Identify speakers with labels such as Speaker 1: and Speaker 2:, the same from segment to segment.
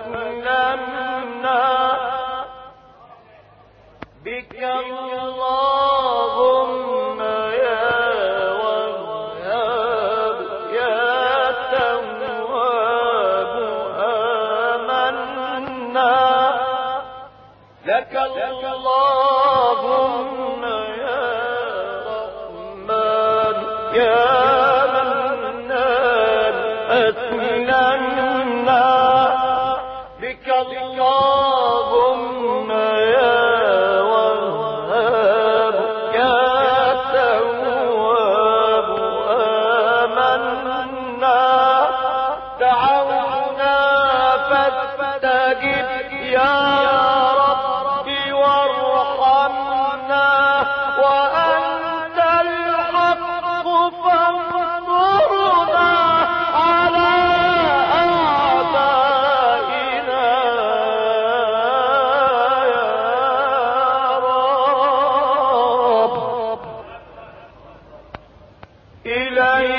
Speaker 1: أسلمنا. بك اللهم يا وهاب يا تواب آمنا. لك اللهم يا رحمن يا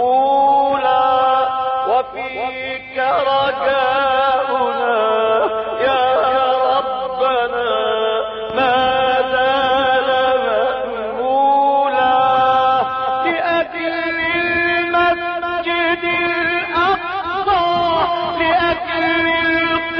Speaker 1: مقبولا وفيك رجاؤنا. يا ربنا ما زال مأمولا لأجل المسجد الأقصى لأجل القبلة